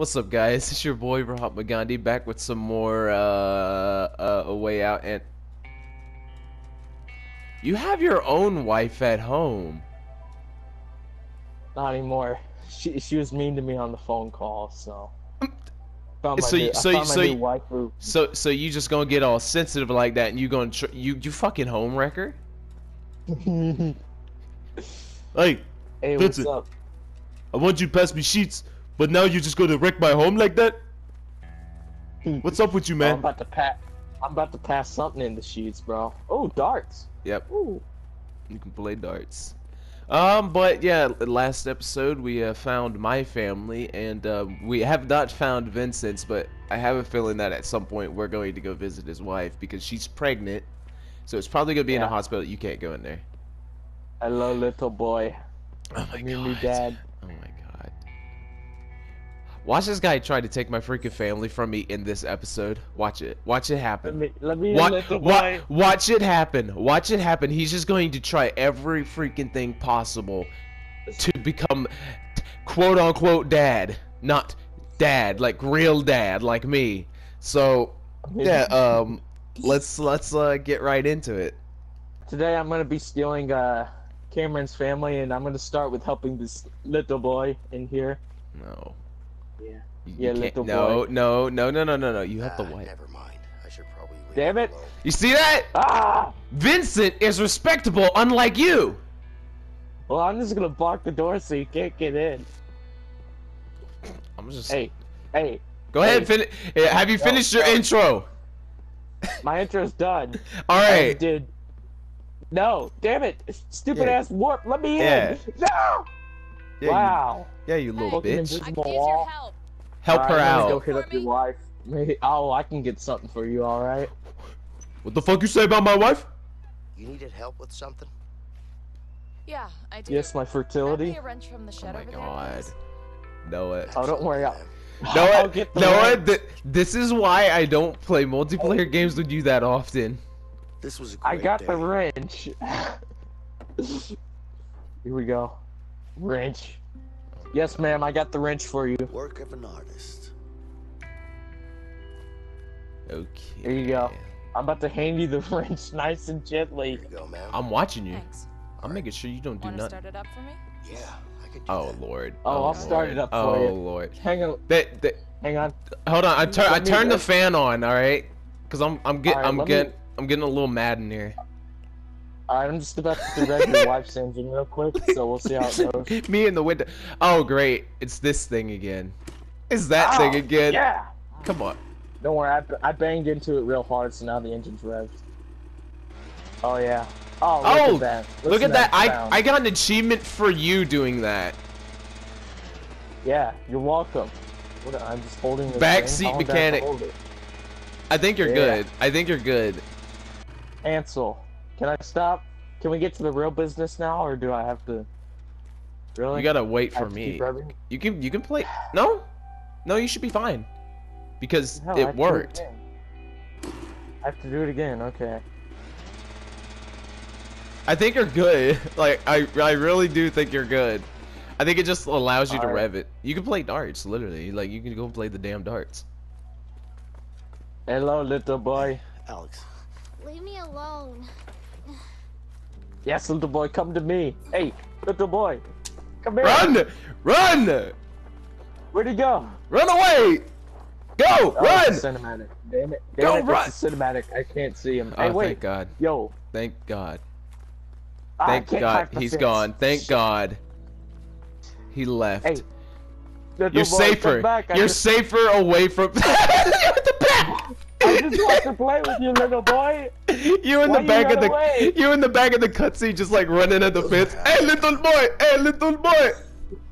What's up, guys? It's your boy Brohatma Ghandi back with some more uh, uh, a way out, and you have your own wife at home. Not anymore. She she was mean to me on the phone call, so. Found my So new, you- so you- found my so you- So, so you just gonna get all sensitive like that, and you gonna tr you you fucking home wrecker? Hey, hey, That's what's it. up? I want you to pass me sheets, but now you're just gonna wreck my home like that? What's up with you, man? I'm man? about to pass. I'm about to pass something in the sheets, bro. Oh, darts. Yep. Ooh. You can play darts. Um, but yeah, last episode we uh, found my family, and uh, we have not found Vincent's, but I have a feeling that at some point we're going to go visit his wife because she's pregnant, so it's probably gonna be in a hospital. You can't go in there. Hello, little boy. Oh my I'm your god. dad. Oh my god. Watch this guy try to take my freaking family from me in this episode. Watch it. Watch it happen. Let me let me Watch, little wa- boy. watch it happen. Watch it happen. He's just going to try every freaking thing possible to become quote unquote dad. Not dad, like real dad, like me. So yeah, um let's let's uh get right into it. Today I'm gonna be stealing uh Cameron's family, and I'm gonna start with helping this little boy in here. No. Yeah. You, Yeah, you little no, boy. no, no, no, no, no, no. You have the Ah, wife. Never mind. I should probably leave Damn it. alone. You see that? Ah! Vincent is respectable, unlike you. Well, I'm just gonna block the door so you can't get in. I'm just. Hey, hey, Go ahead. hey. Have you No, finished your no. intro? my intro's done. All right. I right. did. No, damn it! Stupid Yeah. ass warp. Let me Yeah. in. No. Yeah, wow. You, yeah, you little Fucking bitch. invisible I could use wall. your help. Help Alright, her I'm gonna Go out. hit up your wife. Maybe, oh, I can get something for you. All right. What the fuck you say about my wife? You needed help with something? Yeah, I do. Yes, my fertility. a wrench from the Oh my over god. there, please. Noah. Oh, don't worry. I'll, man. Noah, I'll get the Noah, wrench. th- this is why I don't play multiplayer games with you that often. This was a great I got day. the wrench. Here we go. Wrench. Yes, ma'am. I got the wrench for you. Work of an artist. Okay. There you go. I'm about to hand you the wrench nice and gently. Here you go, ma'am. I'm watching you. Thanks. I'm making sure you don't do Want to nothing. start it up for me? yeah, I could do Oh that. lord. Oh, oh I'll start it up for oh, you. lord. Hang on. That, that, Hang on. hold on. I turn. I Let turned the fan on. All right. Cause I'm. I'm getting. Alright, I'm let me- I'm getting a little mad in here. I'm just about to rev your wife's engine real quick, so we'll see how it goes. Me in the window. Oh great. It's this thing again. It's that Ow, thing again. Yeah. Come on. Don't worry, I, I banged into it real hard, so now the engine's revved. Oh yeah. Oh, look Oh, at that. Look at that. I. I got an achievement for you doing that. Yeah, you're welcome. What, I'm just holding this Backseat thing. How I mechanic. I think you're Yeah. good. I think you're good. Ansel, can I stop? Can we get to the real business now, or do I have to? Really? You gotta wait for me. keep? You can you can play. No, no, you should be fine. Because Hell, I have it to worked. again. I have to do it again. Okay. I think you're good. Like I I really do think you're good. I think it just allows you to Alright. rev it. You can play darts, literally. Like you can go play the damn darts. Hello, little boy. Alex, Leave me alone. Yes, little boy, come to me. Hey, little boy, come here. Run! Run! Where'd he go? Run away! Go! Oh, Run! cinematic. Damn it. Damn Go it, run! Cinematic. I can't see him. Oh, hey, wait. thank God. Yo. Thank God. Ah, I Thank God. He's fence. gone. Thank Shit. God. He left. Hey. You're boy, safer. Back. You're just, safer away from. I just want to play with you, little boy. You in Why the back of the away? you in the back of the cutscene just like running at the fence. Hey little boy! Hey little boy!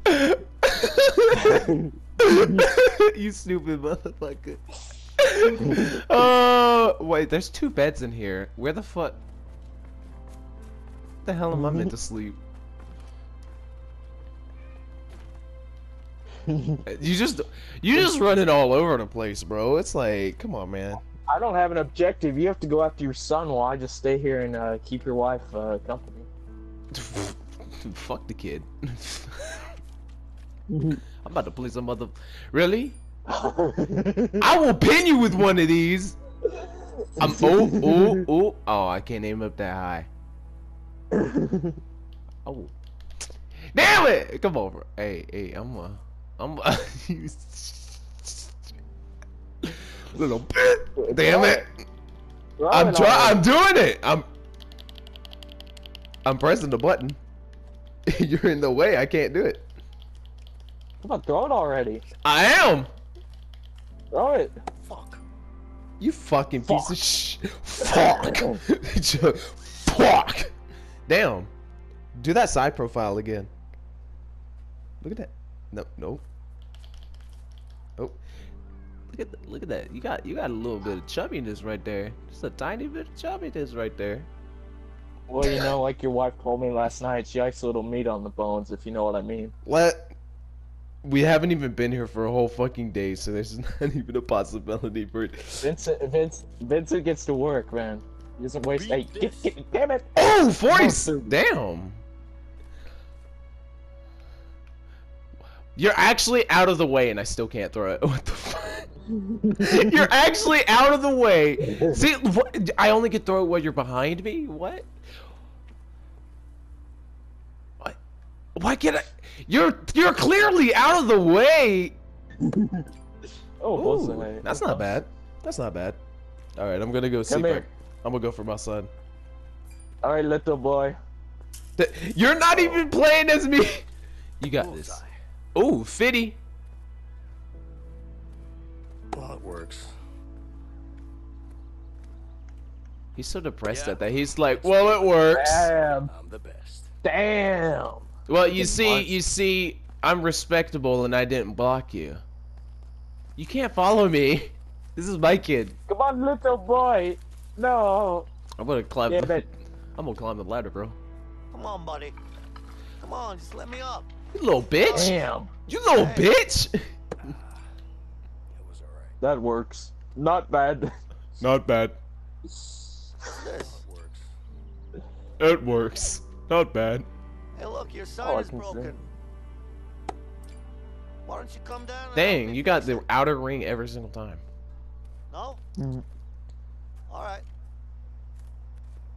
you stupid motherfucker. Oh wait, there's two beds in here. Where the fuck? The hell am I meant to sleep? You just you just running all over the place, bro. It's like, come on, man. I don't have an objective. You have to go after your son while I just stay here and uh, keep your wife uh, company. Fuck the kid. I'm about to play some mother. Really? I will pin you with one of these. I'm oh oh oh oh I can't aim up that high. Oh, damn it! Come over. Hey hey, I'm a I'm a little bit. Damn it! I'm trying. I'm doing it. I'm I'm pressing the button. You're in the way. I can't do it. Come on, throw it already. I am. Throw it. Fuck. You fucking piece of sh. Fuck. Fuck. Damn. Do that side profile again. Look at that. No, no. Oh. Look at look at that. You got you got a little bit of chubbiness right there. Just a tiny bit of chubbiness right there. Well, you know, like your wife told me last night, she likes a little meat on the bones, if you know what I mean. What? We haven't even been here for a whole fucking day, so there's not even a possibility for it. Vincent, Vince, Vincent gets to work, man. He doesn't waste. Hey, get, get, damn it! Oh, 40! Monster. Damn! You're actually out of the way and I still can't throw it. What the fuck? you're actually out of the way. See, what, I only can throw it while you're behind me? What? What? Why can't I? You're you're clearly out of the way. Oh, Ooh, that's not bad. That's not bad. All right, I'm gonna go see. I- here. I'm gonna go for my son. All right, little boy. You're not even playing as me. You got this. Bullseye. Oh, Fitty. Well, it works. He's so depressed Yeah. at that. He's like, well, it works. Damn. I'm the best. Damn. Well, you see, What? you see, I'm respectable and I didn't block you. You can't follow me. This is my kid. Come on, little boy. No. I'm gonna climb. Yeah, but I'm gonna climb the ladder, bro. Come on, buddy. Come on, just let me up. You little bitch. damn. You little Hey. bitch. It was alright. That works. Not bad. Not bad. This? works. It works. Not bad. Hey, look, your Oh, sign I is can see. broken. Why don't you come down? Dang, you got the it? outer ring every single time. No. Mhm. All right.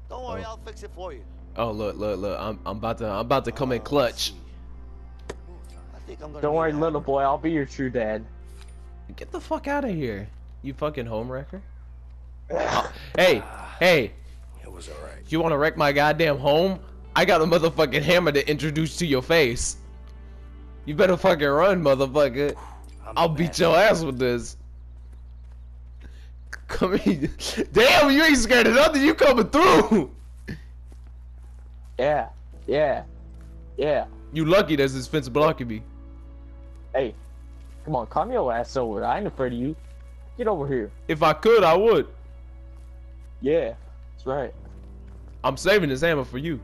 Don't worry, Oh. I'll fix it for you. Oh look, look, look! I'm, I'm about to, I'm about to come in Uh, let's clutch. See. I think I'm gonna. Don't worry, a little boy. I'll be your true dad. Get the fuck out of here, you fucking home wrecker. Oh, hey, hey, It was alright. you want to wreck my goddamn home? I got a motherfucking hammer to introduce to your face. You better fucking run, motherfucker. I'm I'll beat best. your ass with this. Come here. Damn, you ain't scared of nothing. You coming through. Yeah. Yeah. Yeah. You lucky there's this fence blocking me. Hey. Come on, calm your ass over. I ain't afraid of you. Get over here. If I could, I would. Yeah. That's right. I'm saving this hammer for you.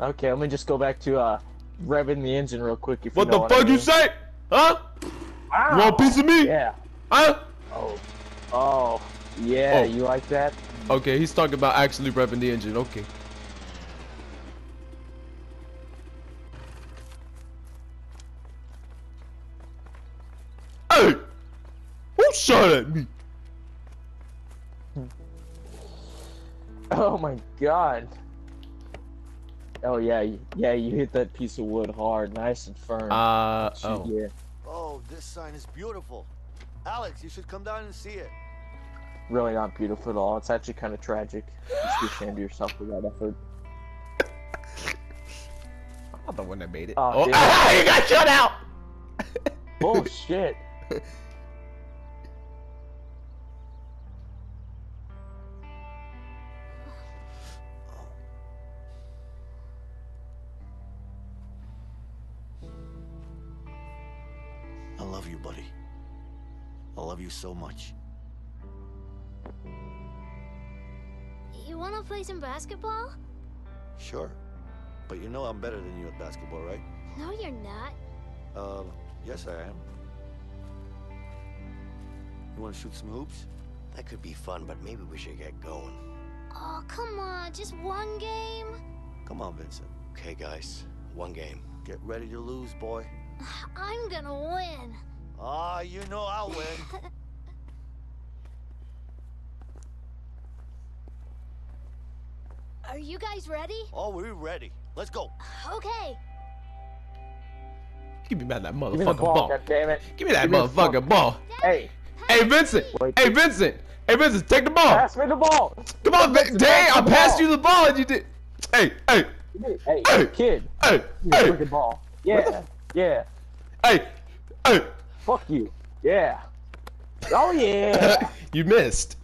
Okay, let me just go back to uh revving the engine real quick. If What you know the what I fuck you mean. say? Huh? You want a piece of me? Yeah. Huh? Oh. Oh. Yeah. Oh. You like that? Okay, he's talking about actually revving the engine. Okay. Hey! Who shot at me? Oh my god. Oh yeah, yeah. You hit that piece of wood hard, nice and firm. Uh, Shoot, oh. Yeah. Oh, this sign is beautiful. Alex, you should come down and see it. Really not beautiful at all. It's actually kind of tragic. You should be ashamed of yourself for that effort. I'm not the one that made it. Oh, Oh, damn. you got shut out! Bullshit. I love you, buddy. I love you so much. You wanna play some basketball? Sure. But you know I'm better than you at basketball, right? No, you're not. Uh, yes, I am. You want to shoot some hoops? That could be fun, but maybe we should get going. Oh, come on, just one game? Come on, Vincent. Okay, guys, one game. Get ready to lose, boy. I'm gonna win. Ah, you know I'll win. Are you guys ready? oh, we're ready. Let's go. Okay. Give me back that Give me motherfucking ball, ball. God damn it. Give me that Give me motherfucking ball. Hey, Hey Vincent. Wait. Hey Vincent. Hey Vincent, take the ball. pass me the ball. Come on, Vin- Vincent, dang! I passed ball. you the ball and you did. Hey, hey, Hey, Hey. kid. hey, Give me the hey, freaking ball. Yeah, yeah. hey, hey. Fuck you. Yeah. Oh yeah. you missed.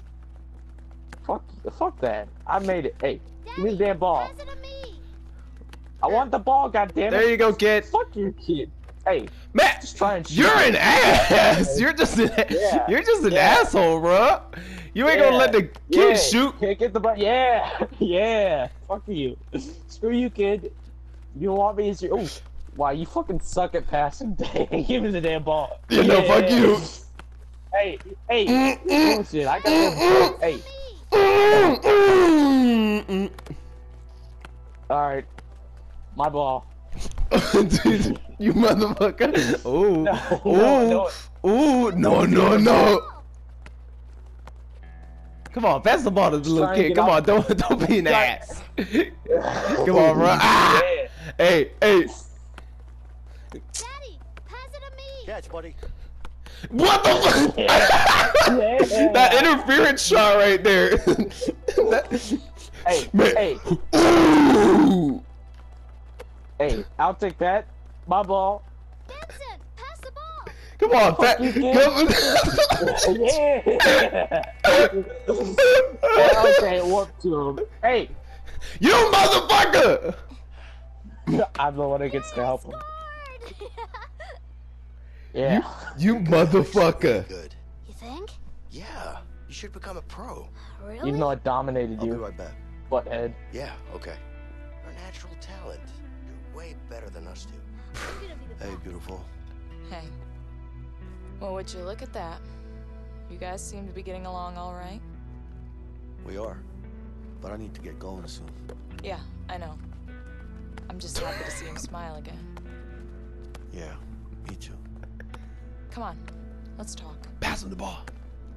fuck, fuck that. I made it. Hey, give me the damn ball. Pass it to me. I want the ball. God damn it. There you go, kid. Fuck you, kid. Hey, Matt, just try and you're an ass. You're just an, Yeah. you're just an Yeah. asshole, bro. You ain't gonna let the kid yeah. shoot. Can't get the ball. Yeah, yeah. Fuck you. Screw you, kid. You want me as your. Oh, wow, you fucking suck at passing. Dang, give me the damn ball. You know, fuck you. Hey, hey. Mm-mm. Bullshit. I got. Hey. Mm, mm, mm. all right. My ball. Dude, you motherfucker. Ooh. No, Ooh. no, Ooh. No, no, no. Come on, pass the ball to the little kid. Come on, don't don't be an Try- ass. Come on, bro. Ah! Yeah. Hey, hey. Daddy, pass it to me. Catch, buddy. What the fuck? Yeah. that interference shot right there. That- Hey, Man. hey, Ooh. Hey. I'll take that. My ball. Vincent, pass the ball. Come on, Fuck fat. you, kid. Come yeah. okay, whoop to him. Hey, you motherfucker! I'm the one that gets to help him. Yeah. You motherfucker. Good. you think? Yeah, you should become a pro. Really? Even though I dominated I'll be you, right back. butthead. Yeah, okay. You're a natural talent. You're way better than us two. I'm gonna be the Hey, beautiful. Hey. Well, would you look at that? You guys seem to be getting along all right. We are. But I need to get going soon. Yeah, I know. I'm just happy to see him smile again. Yeah, me too. Come on, let's talk. Pass him the ball.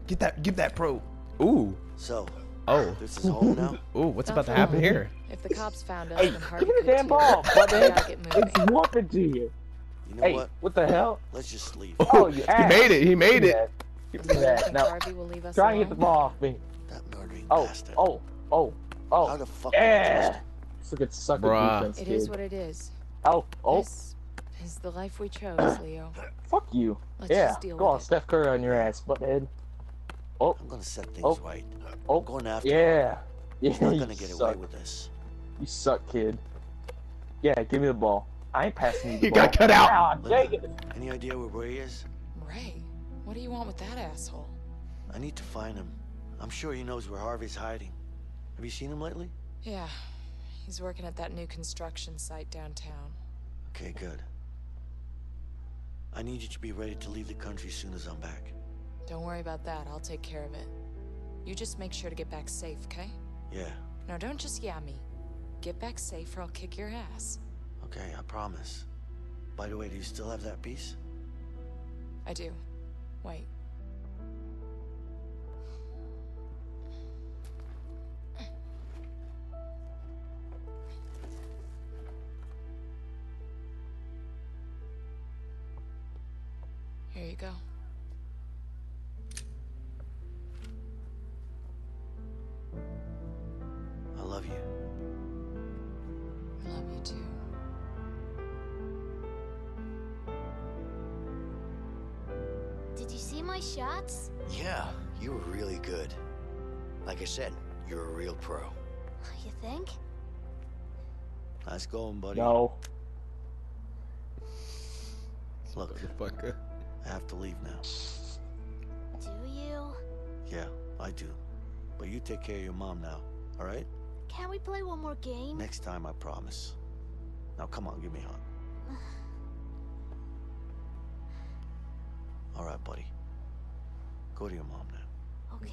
Get that. give that pro. Ooh. So, Oh. this is home now? Ooh. What's Not about to happen here? If the cops found us, Hey, then Harvey give me the damn ball, We gotta butthead. get moving. It's whooping to you. You know Hey, what? what the hell? Let's just leave. Oh, you He made it. He made it. Give me that. Now, Harvey will leave us try and get the ball off me. That murdering Oh, bastard. oh, oh, oh. How oh. the fuck Yeah. Look at sucker Bruh. defense, It kid. is what it is. Oh, oh, This is the life we chose, Leo. fuck you. Let's yeah, just deal go on, it. Steph Curry on your ass, butthead. Oh, I'm gonna set things Oh. right. oh, I'm going after him. yeah. Yeah, He's not you gonna get suck. away with this. You suck, kid. Yeah, give me the ball. I ain't passing you You got cut out. Ah, dang it. Any idea where Ray is? Ray, what do you want with that asshole? I need to find him. I'm sure he knows where Harvey's hiding. Have you seen him lately? Yeah, he's working at that new construction site downtown. Okay, good. I need you to be ready to leave the country as soon as I'm back. Don't worry about that, I'll take care of it. You just make sure to get back safe, okay? Yeah, No, don't just yeah me. Get back safe or I'll kick your ass. okay, I promise. By the way, do you still have that piece? I do. Wait. Here you go. Shots? Yeah, you were really good. Like I said, you're a real pro. You think? Nice going, buddy. No. Look, Motherfucker. I have to leave now. Do you? Yeah, I do. But you take care of your mom now, alright? Can we play one more game? Next time, I promise. Now, come on, give me a hug. Alright, buddy. Go to your mom now. Okay.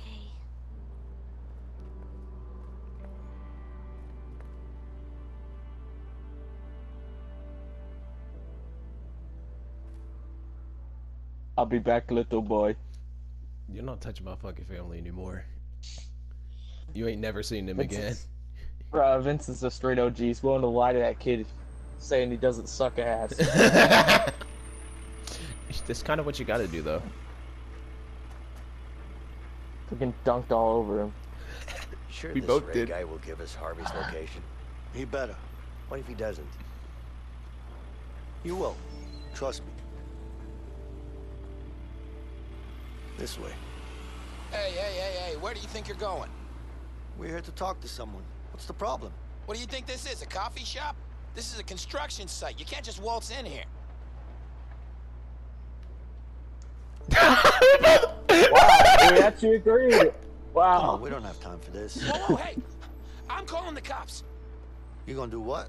I'll be back, little boy. You're not touching my fucking family anymore. You ain't never seen him again. Bro, Vincent's a straight OG. He's willing to lie to that kid saying he doesn't suck ass. That's kind of what you gotta do, though. Fucking dunked all over him. Sure, We this both did. guy will give us Harvey's location. He better. What if he doesn't? You will. Trust me. This way. Hey, hey, hey, hey, where do you think you're going? We're here to talk to someone. What's the problem? What do you think this is, a coffee shop? This is a construction site. You can't just waltz in here. Wow, we actually agreed. Wow. on, we don't have time for this. Whoa, whoa, hey! I'm calling the cops. You gonna do what?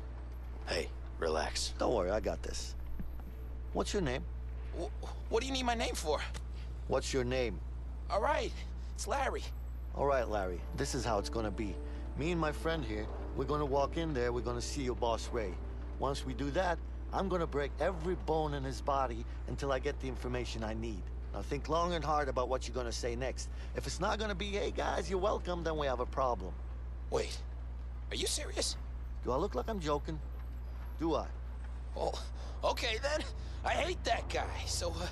Hey, relax. Don't worry, I got this. What's your name? Wh- What do you need my name for? What's your name? All right, it's Larry. All right, Larry. This is how it's gonna be. Me and my friend here, we're gonna walk in there. We're gonna see your boss, Ray. Once we do that, I'm gonna break every bone in his body until I get the information I need. Now think long and hard about what you're gonna say next. If it's not gonna be, hey guys, you're welcome, then we have a problem. Wait, are you serious? Do I look like I'm joking? Do I? Oh, okay then. I hate that guy, so, uh,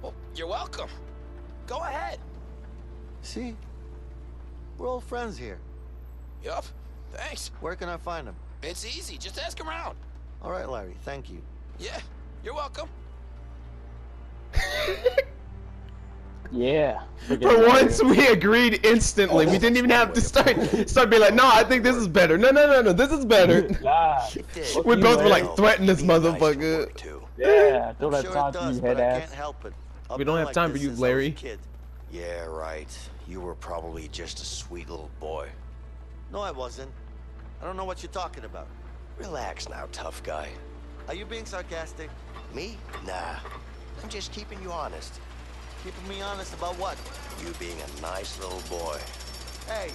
well, you're welcome. Go ahead. See? We're all friends here. Yup, thanks. Where can I find him? It's easy, just ask him around. All right, Larry. Thank you. Yeah, you're welcome. Yeah. For once, we agreed instantly. We didn't even have to start start being like, no, I think this is better. No, no, no, no, this is better. God. It did. Fuck We both were like, threaten this Being nice can motherfucker. too. Yeah, don't I'm have sure time for you head ass. can't help it. We don't been have like time for you, since I was a Larry. kid. Yeah, right. You were probably just a sweet little boy. No, I wasn't. I don't know what you're talking about. Relax now, tough guy. Are you being sarcastic? Me? Nah. I'm just keeping you honest. Keeping me honest about what? You being a nice little boy. Hey,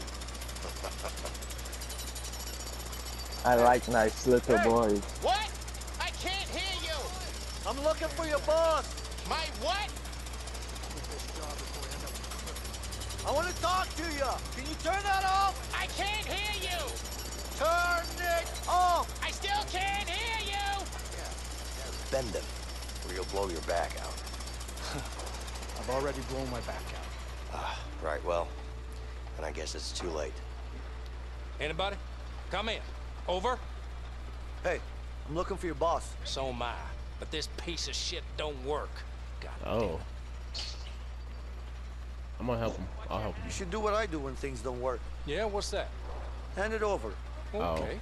I like nice little Hey. boys. What? I can't hear you. I'm looking for your boss. My what? I want to talk to you. Can you turn that off? I can't hear you. Turn it off. I still can't hear you. Bend them, or you'll blow your back out. I've already blown my back out. Ah, right, well. And I guess it's too late. Anybody? Come in. Over? Hey, I'm looking for your boss. So am I. But this piece of shit don't work. God Oh. I'm gonna help him. I'll help him. You him. should do what I do when things don't work. Yeah, what's that? Hand it over. Oh. Okay.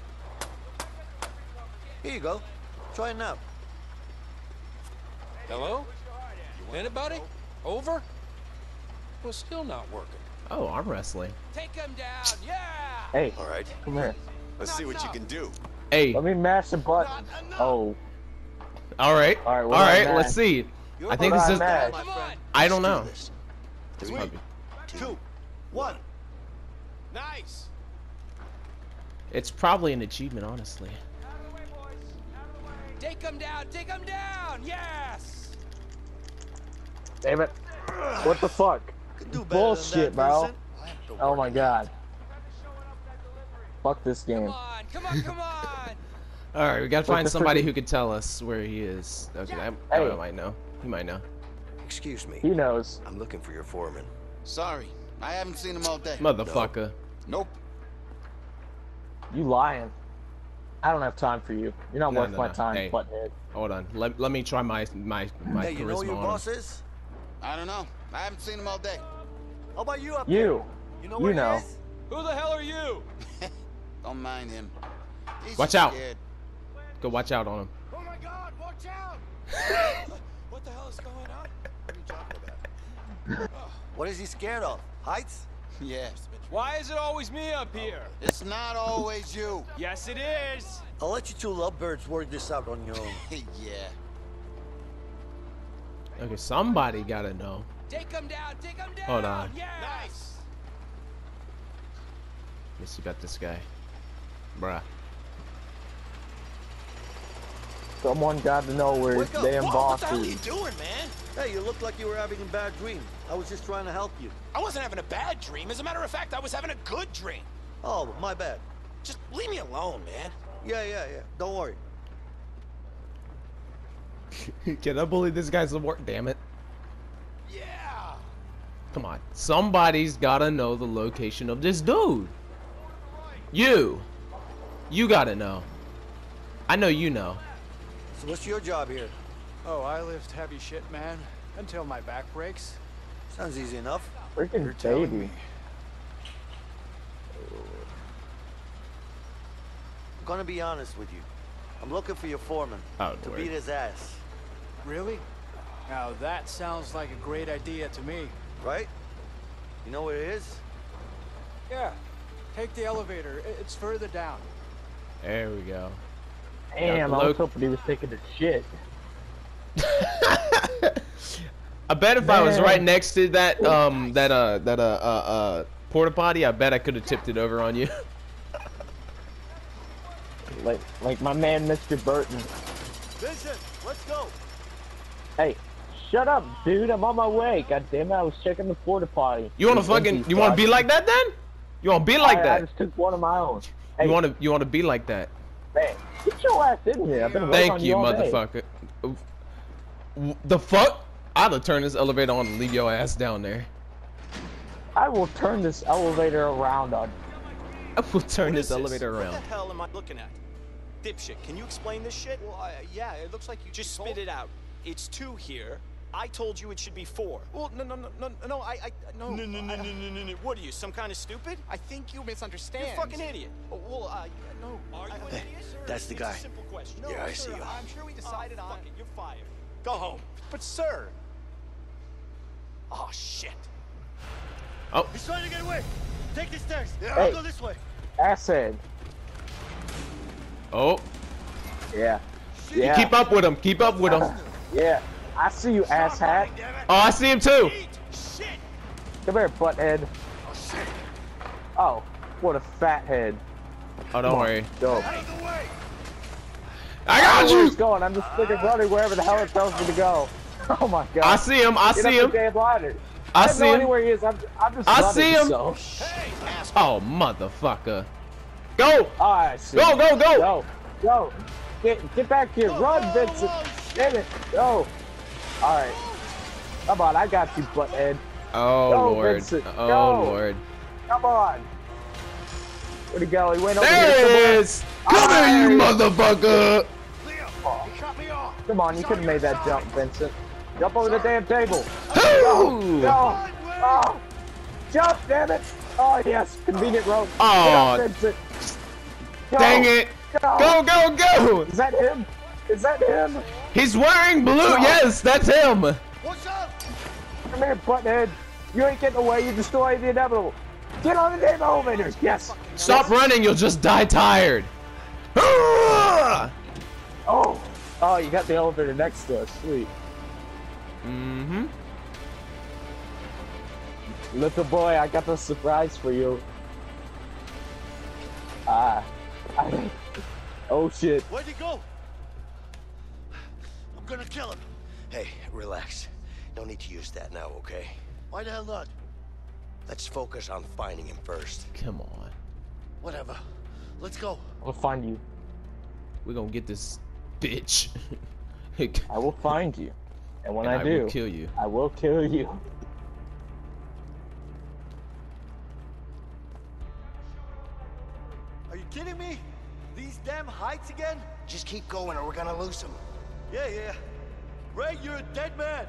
Here you go. Try it now. Hello? Anybody? Over? Well, still not working. Oh, arm wrestling. Take him down. Yeah. Hey, All right, come here. let's see what you can do. Hey. Let me mash the button. Oh, All right. All right, All what about right. Matt? Let's see. You're I think what this is. about Matt? my Come on. friend. I don't Let's do know. this. This Three, might Two, one. Nice. It's probably an achievement, honestly. Take him down. Take him down. Yes. Damn it. What the fuck? Do Bullshit, that, bro. Oh my god. Fuck this game. Come on. Come on. Come on. All right, we gotta What find the somebody frick- who could tell us where he is. Okay, I, Hey. I might know. He might know. Excuse me. He knows. I'm looking for your foreman. Sorry, I haven't seen him all day. Motherfucker. Nope. You lying. I don't have time for you. You're not No, worth no, my no. time, Hey. butthead. Hold on. Let, let me try my my my Hey, you know who your on boss him. is? I don't know. I haven't seen him all day. How about you up there? You. You know You know. is? Who the hell are you? Don't mind him. He's Watch just out. scared. Go watch out on him. Oh my God! Watch out! what the hell is going on? What are you talking about? What is he scared of? Heights? Yeah. Why is it always me up here? It's not always you. Yes, it is. I'll let you two lovebirds work this out on your own. yeah. Okay, somebody gotta know. Take him down. Take him down. Hold on. Yeah. Nice. Let me see about this guy. Bruh. Someone got to know where his Wake up. damn Whoa, boss what the hell are you doing, man? Hey, you look like you were having a bad dream. I was just trying to help you. I wasn't having a bad dream. As a matter of fact, I was having a good dream. Oh, my bad. Just leave me alone, man. Yeah, yeah, yeah. Don't worry. Can I bully this guy some more? Damn it. Yeah. Come on. Somebody's gotta know the location of this dude. You. You gotta know. I know you know. So what's your job here? Oh, I lift heavy shit, man, until my back breaks. Sounds easy enough. Freaking You're telling baby. me. I'm gonna be honest with you. I'm looking for your foreman Oh, to beat his ass, Really? Now that sounds like a great idea to me. right? You know where it is? Yeah. Take the elevator. It's further down. There we go. Damn, I was hoping he was taking the shit. I bet if I was right next to that um that uh that uh uh, uh porta potty, I bet I could have tipped it over on you. Like, like my man, Mr. Burton. Vincent, let's go. Hey, shut up, dude. I'm on my way. God damn it, I was checking the porta potty. You want to fucking you want to be like that then? You want to be like I, I just took one of my own. Hey, You want to you want to be like that? man, get your ass in here. I've been Thank on you, all day. motherfucker. W- The fuck? I'd have turned this elevator on and leave your ass down there. I will turn this elevator around on. you. I will turn What this is elevator What around. the hell am I looking at? Dipshit, can you explain this shit? Well, I, yeah, it looks like you Just told- spit it out. It's two here. I told you it should be four. Well, no, no, no, no, no. I, I, no. No, no, no, I- no, no, no, no. What are you, some kind of stupid? I think you misunderstand. You're a fucking idiot. Oh, well, uh, no. Are you I- an I- idiot? that's the It's guy. A simple question. No, Yeah, I sir, see you. I'm sure we decided oh, on. fuck it, you're fired. Go home. But sir, Oh shit. Oh. He's trying to get away. Take the stairs. Yeah, Hey. I'll go this way. Asshead. Oh, Yeah. Yeah. keep up with him. Keep up with him. Yeah. I see you, asshat. Oh, I see him too. Shit. Come here, butthead. Oh, oh, what a fat head. Oh, don't worry. Go. Out of the way. I I got know where you. it's going. I'm just freaking running uh, wherever the hell it tells me to go. Oh my god. I see him. I Get see him. the damn ladder. I have see him. idea he is. I'm, I'm just I see him. Oh, so. Hey. Oh, motherfucker. Go. Oh, I see. Go, go, go. Go. Go. Get, get back here. Run, Vincent. Damn it. Go. Alright. Come on, I got you, butthead. Oh, Go, Lord. Oh, Vincent, Oh, go. Lord. Come on. Where'd he go? He went over There here it somewhere. is. Come here, you motherfucker. Come on, you could have made that jump, Vincent. Jump over the damn table. Ooh. Go. Oh. Jump, damn it. Oh, yes. Convenient rope. Oh. Get up, Vincent. Go. Dang it. Go. Go, go, go. Is that him? Is that him? He's wearing blue. Yes, that's him. What's up? Come here, butthead. You ain't getting away. You destroy the inevitable. Get on the damn elevators. Yes. Stop running. You'll just die tired. Oh. Oh, you got the elevator next to us. Sweet. Mm-hmm. Little boy, I got a surprise for you. Ah. I- oh shit. Where'd he go? I'm gonna kill him. Hey, relax. No need to use that now, okay? Why the hell not? Let's focus on finding him first. Come on. Whatever. Let's go. I'll find you. We're gonna get this bitch. I will find you. And when And I I do, will kill you. I will kill you. Kidding me? These damn heights again? Just keep going or we're gonna lose him. Yeah, yeah. Ray, you're a dead man.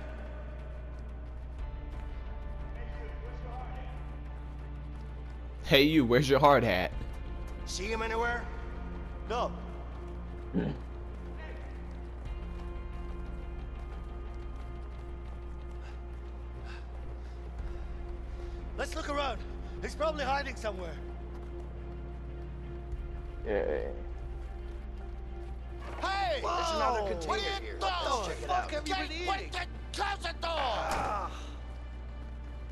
Hey, you. Where's your hard hat? See him anywhere? No. Let's look around. He's probably hiding somewhere. Yeah. Hey! There's another container are here. doing? Let's check it out. Fuck have you been eating? Close the door!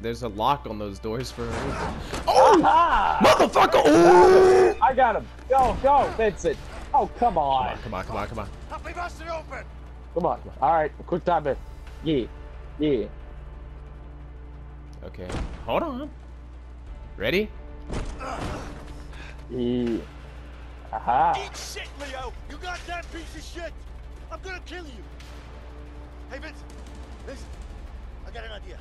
There's a lock on those doors for a reason. Oh, Ah! motherfucker! Ooh! I got him. Go, go, Vincent. Oh, come on. Come on, come on, come on. Help me bust it open! Come on. All right, quick time in. Yeah. Yeah. Okay, hold on. Ready? Yeah. Aha. Eat shit, Leo! You goddamn piece of shit! I'm gonna kill you! Hey, Vince, listen. I got an idea.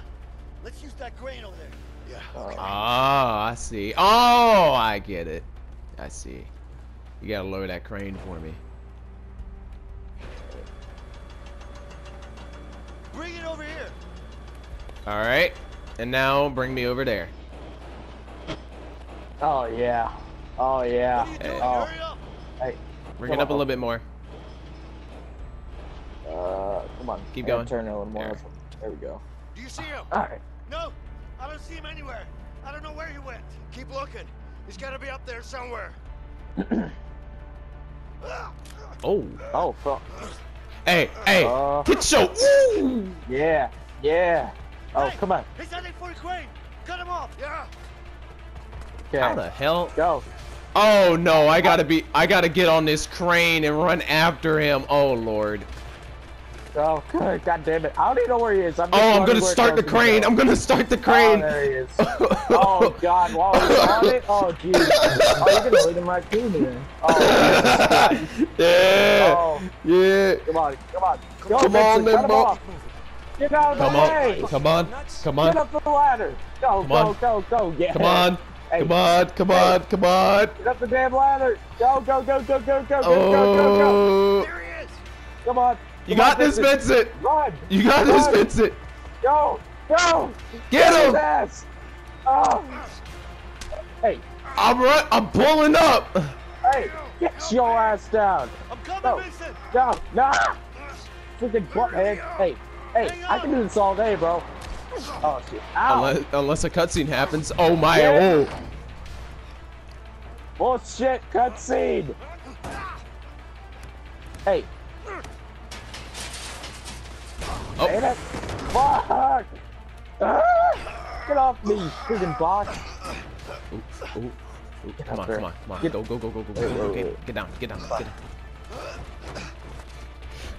Let's use that crane over there. Yeah. Okay. Ah, I see. Oh, I get it. I see. You gotta lower that crane for me. Bring it over here. All right, and now bring me over there. Oh yeah. Oh yeah. What are you doing? Oh. Hey. Bring Come it up a little bit more. Uh, come on. Keep I going. Turn it a little more. There. There we go. Do you see him? All right. No, I don't see him anywhere. I don't know where he went. Keep looking. He's gotta be up there somewhere. Oh, Oh fuck. hey, hey, Uh. get your. Ooh. Yeah. Yeah. Oh Hey, come on. He's heading for the crane. Cut him off. Yeah. Okay. How the hell? Go. Oh no, I gotta be. I gotta get on this crane and run after him. Oh lord. Go. Good. God damn it. I don't even know where he is. I'm Oh, I'm gonna start the crane. going. I'm gonna start the Oh, crane. there he is. Oh God! While he's on it. Oh jeez. Oh, you're gonna lead him right to me. Oh. Jesus yeah. Oh. Yeah. Come on. Come on. Go, Come Vincent, on, cut him Limbo. Get out of the Come way. on. Come on. Come Get up the ladder. Go. Come go. on. Go. Go. Yeah. Come on. Hey, come on, come hey. on, come on. Get up the damn ladder. Go, go, go, go, go, go, oh. go, go, go. There oh. he is. Come on. You got on, this, Vincent. Run. You got Run. this, Vincent. Go, go. Get, Get him. His ass. Oh. Hey. I'm run I'm pulling up. Hey, get your ass down. I'm coming, no. Vincent. No, no. Freaking butthead. Hey, hey, I can do this all day, bro. Oh shit. Ow. Unless, unless a cutscene happens. Oh my. Yeah. Oh. Bullshit cutscene. Hey. Oh. Damn it. Fuck. Ah, Get off me, freaking box. Ooh, ooh, ooh. Come on, there. come on, come on. Get- Go, go, go, go, go, Wait, go, go. Get, get down, get down, get down.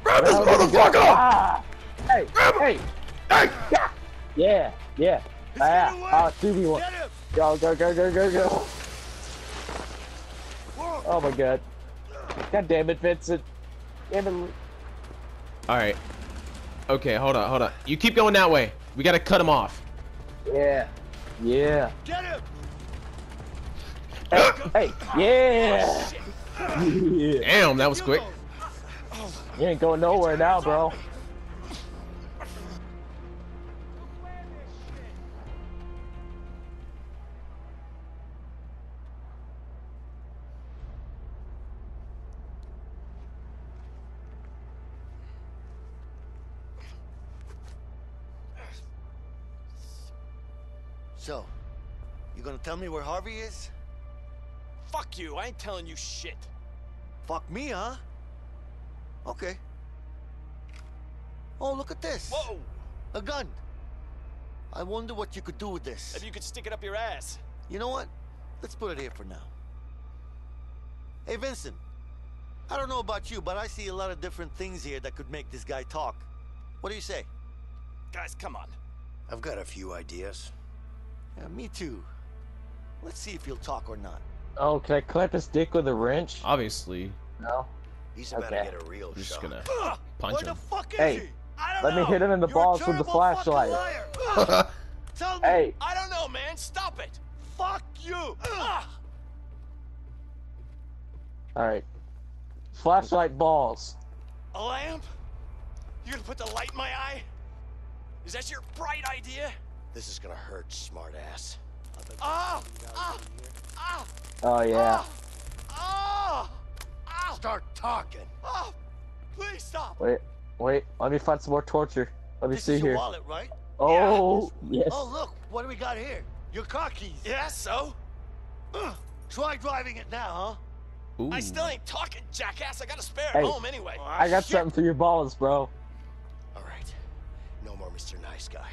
Grab this Where the hell did motherfucker! Ah. Hey, hey. Hey! Yeah, yeah, yeah. Ah, getting away. ah, 2v1. Get him. Go, go, go, go, go, go. Oh my god. God damn it, Vincent. Damn it. All right. Okay, hold on, hold on. You keep going that way. We gotta cut him off. Yeah. Yeah. Get him. Hey, hey, yeah. yeah. Damn, that was quick. You ain't going nowhere now, bro. Tell me where Harvey is? Fuck you, I ain't telling you shit. Fuck me, huh? Okay. Oh, look at this. Whoa! A gun. I wonder what you could do with this. If you could stick it up your ass. You know what? Let's put it here for now. Hey, Vincent. I don't know about you, but I see a lot of different things here that could make this guy talk. What do you say? Guys, come on. I've got a few ideas. Yeah, me too. Let's see if he'll talk or not. Oh, can I clamp his dick with a wrench? Obviously, No. He's about Okay. to get a real I'm just shock. gonna Ugh, punch Where him. the fuck is Hey, he? I don't let me hit him in the You're balls with the flashlight. fucking Tell me. Hey, I don't know, man. Stop it. Fuck you. Ugh. alright. Flashlight balls. A lamp? You gonna put the light in my eye? Is that your bright idea? This is gonna hurt, smartass. Ah! Ah! Ah! Oh, yeah. Ah! Ah! Start talking. Please stop! Wait, wait. Let me find some more torture. Let me This see is your here. wallet, right? Oh, yes. Oh, look. What do we got here? Your car keys. Yeah, so? Ugh, Try driving it now, huh? Ooh. I still ain't talking, jackass. I got a spare Hey. at home anyway. I got something for your balls, bro. All right. No more Mr. Nice Guy.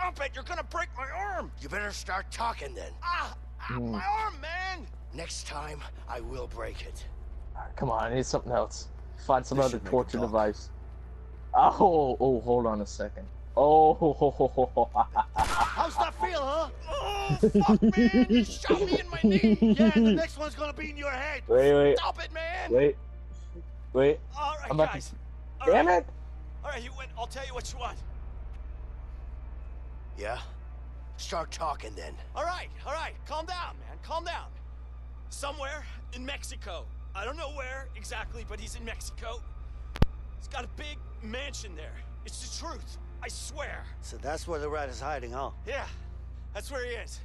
Stop it! You're gonna break my arm! You better start talking then. Ah! ah Hmm. My arm, man! Next time, I will break it. Come on, I need something else. Find some This other should make him torture device. Oh, oh, hold on a second. Oh, How's that feel, huh? Oh, fuck, man! You shot me in my knee! Yeah, the next one's gonna be in your head. wait, wait, Stop it, man! wait, wait. All right, I'm guys. to. All Damn right. it! All right, you win. I'll tell you what you want. Yeah? Start talking then. All right, all right. Calm down, man. Calm down. Somewhere in Mexico. I don't know where exactly, but he's in Mexico. He's got a big mansion there. It's the truth. I swear. So that's where the rat is hiding, huh? Yeah, that's where he is.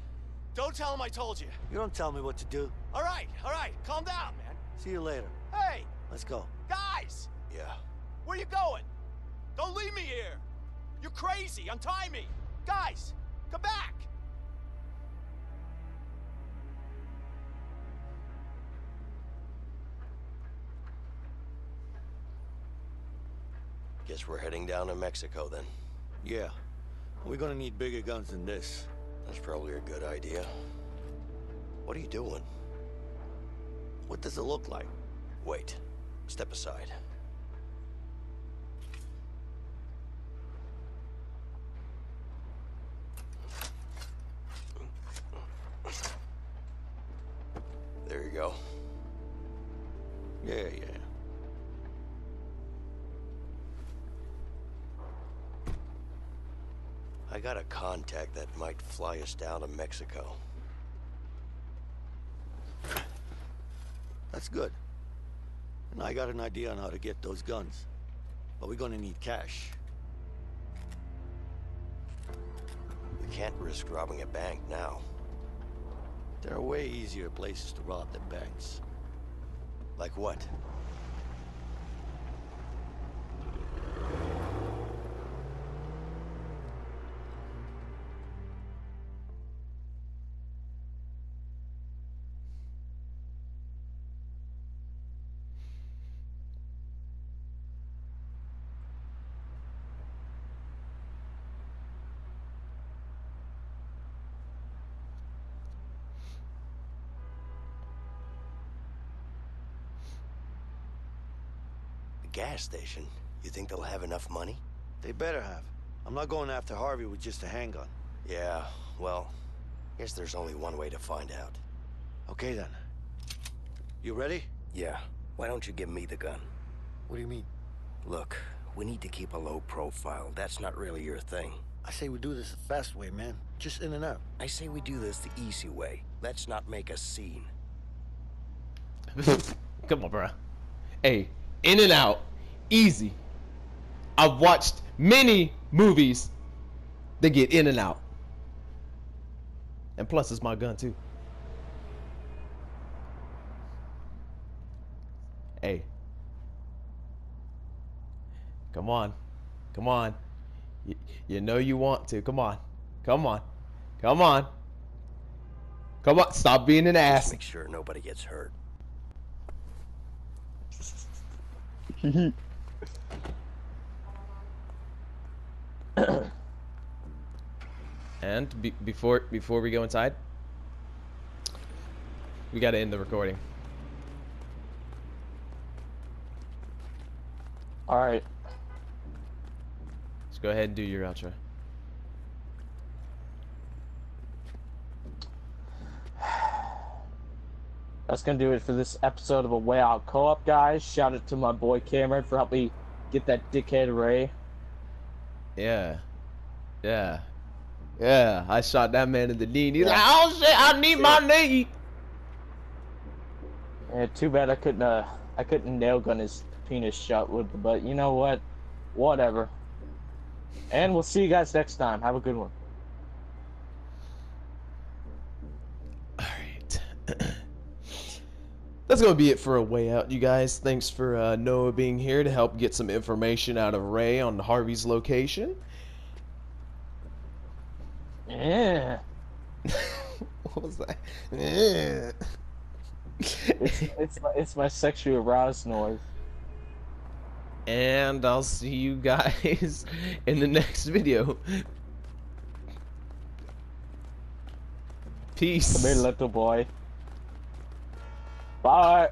Don't tell him I told you. You don't tell me what to do. All right, all right. Calm down, man. See you later. Hey, Let's go. guys, Yeah. where you going? Don't leave me here. You're crazy. Untie me. Guys, come back. Guess we're heading down to Mexico then. Yeah. We're gonna need bigger guns than this. That's probably a good idea. What are you doing? What does it look like? Wait. Step aside. Might fly us down to Mexico. That's good. And I got an idea on how to get those guns. But we're gonna need cash. We can't risk robbing a bank now. There are way easier places to rob than banks. Like what? Gas station? You think they'll have enough money? They better have. I'm not going after Harvey with just a handgun. Yeah, well, guess there's only one way to find out. Okay then. You ready? Yeah, why don't you give me the gun? What do you mean? Look, we need to keep a low profile. That's not really your thing. I say we do this the fast way, man. Just in and out. I say we do this the easy way. Let's not make a scene. Come on, bro. Hey, in and out, easy. I've watched many movies that get in and out. And plus, it's my gun, too. Hey. Come on. Come on. You, you know you want to. Come on. Come on. Come on. Come on. Stop being an ass. Make sure nobody gets hurt. Mm-hmm. And be before before we go inside, we gotta end the recording. All right. Let's go ahead and do your outro. That's gonna do it for this episode of a Way Out Co-op, guys. Shout out to my boy Cameron for helping me get that dickhead Ray. Yeah. Yeah. Yeah. I shot that man in the knee. He's like, oh shit, I need my knee. Yeah, too bad I couldn't uh I couldn't nail gun his penis shut with but you know what? Whatever. And we'll see you guys next time. Have a good one. Alright. That's gonna be it for a way out, you guys. Thanks for uh, Noah being here to help get some information out of Ray on Harvey's location. Yeah. what was that? Yeah. It's it's my, it's my sexually aroused noise. and I'll see you guys in the next video. Peace. Come here, little boy. Bye.